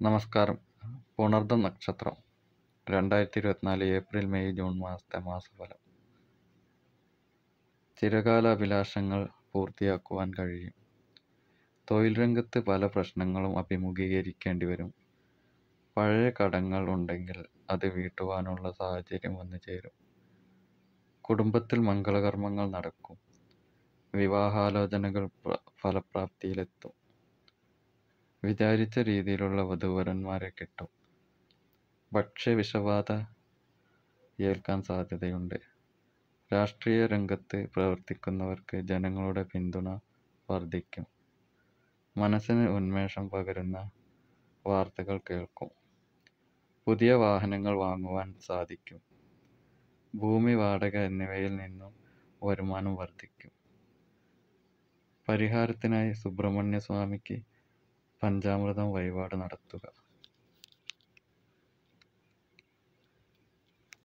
നമസ്കാരം. പുണർദം നക്ഷത്രം. രണ്ടായിരത്തി ഇരുപത്തിനാല് ഏപ്രിൽ മെയ് ജൂൺ മാസത്തെ മാസഫലം. ചിരകാല അഭിലാഷങ്ങൾ പൂർത്തിയാക്കുവാൻ കഴിയും. തൊഴിൽ രംഗത്ത് പല പ്രശ്നങ്ങളും അഭിമുഖീകരിക്കേണ്ടി വരും. പഴയ കടങ്ങൾ ഉണ്ടെങ്കിൽ അത് വീട്ടുവാനുള്ള സാഹചര്യം വന്നു ചേരും. കുടുംബത്തിൽ മംഗളകർമ്മങ്ങൾ നടക്കും. വിവാഹാലോചനകൾ ഫലപ്രാപ്തിയിലെത്തും. വിചാരിച്ച രീതിയിലുള്ള വധൂവരന്മാരെ കിട്ടും. ഭക്ഷ്യവിഷബാധ ഏൽക്കാൻ സാധ്യതയുണ്ട്. രാഷ്ട്രീയ രംഗത്ത് പ്രവർത്തിക്കുന്നവർക്ക് ജനങ്ങളുടെ പിന്തുണ വർദ്ധിക്കും. മനസ്സിന് ഉന്മേഷം പകരുന്ന വാർത്തകൾ കേൾക്കും. പുതിയ വാഹനങ്ങൾ വാങ്ങുവാൻ സാധിക്കും. ഭൂമി വാടക എന്നിവയിൽ നിന്നും വരുമാനം വർദ്ധിക്കും. പരിഹാരത്തിനായി സുബ്രഹ്മണ്യ സ്വാമിക്ക് പഞ്ചാമൃതം വഴിപാട് നടത്തുക.